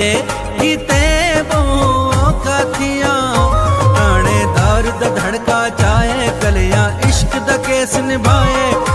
दे किते वो काथिया आने दर्द धड़का चाहे कलिया इश्क द केस निभाए।